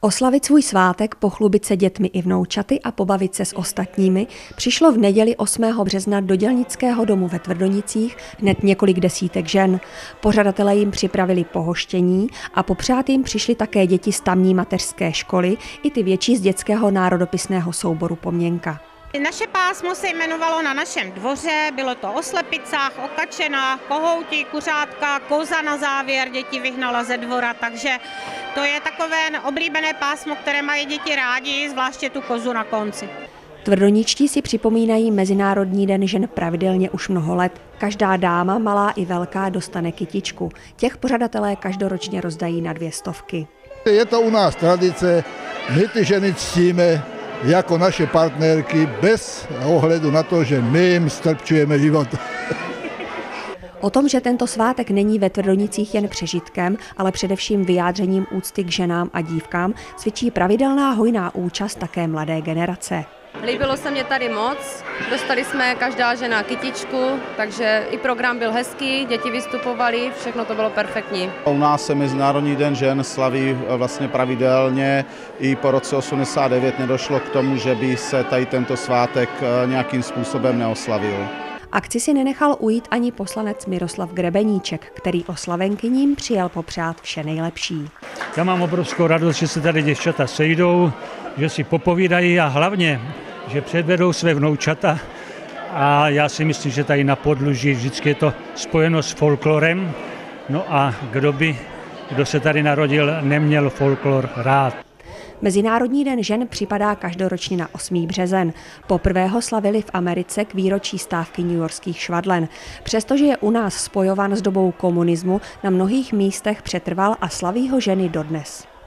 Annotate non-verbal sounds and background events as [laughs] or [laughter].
Oslavit svůj svátek, pochlubit se dětmi i vnoučaty a pobavit se s ostatními přišlo v neděli 8. března do dělnického domu ve Tvrdonicích hned několik desítek žen. Pořadatelé jim připravili pohoštění a popřát jim přišli také děti z tamní mateřské školy i ty větší z dětského národopisného souboru Poměnka. Naše pásmo se jmenovalo na našem dvoře, bylo to o slepicách, o kačenách, kohouti, kuřátka, koza na závěr, děti vyhnala ze dvora, takže to je takové oblíbené pásmo, které mají děti rádi, zvláště tu kozu na konci. Tvrdoničtí si připomínají Mezinárodní den žen pravidelně už mnoho let. Každá dáma, malá i velká, dostane kytičku. Těch pořadatelé každoročně rozdají na dvě stovky. Je to u nás tradice, my ty ženy ctíme, jako naše partnerky bez ohledu na to, že my jim strpčujeme život. [laughs] O tom, že tento svátek není ve Tvrdonicích jen přežitkem, ale především vyjádřením úcty k ženám a dívkám, svědčí pravidelná hojná účast také mladé generace. Líbilo se mě tady moc, dostali jsme každá žena kytičku, takže i program byl hezký, děti vystupovali, všechno to bylo perfektní. U nás se Mezinárodní den žen slaví eh, vlastně pravidelně, i po roce 89 nedošlo k tomu, že by se tady tento svátek eh, nějakým způsobem neoslavil. Akci si nenechal ujít ani poslanec Miroslav Grebeníček, který oslavenkyním přijal popřát vše nejlepší. Já mám obrovskou radost, že se tady děvčata sejdou, že si popovídají a hlavně, že předvedou své vnoučata a já si myslím, že tady na podluží vždycky je to spojeno s folklorem. No a kdo by, kdo se tady narodil, neměl folklor rád. Mezinárodní den žen připadá každoročně na 8. březen. Poprvé ho slavili v Americe k výročí stávky newyorských švadlen. Přestože je u nás spojován s dobou komunismu, na mnohých místech přetrval a slaví ho ženy dodnes.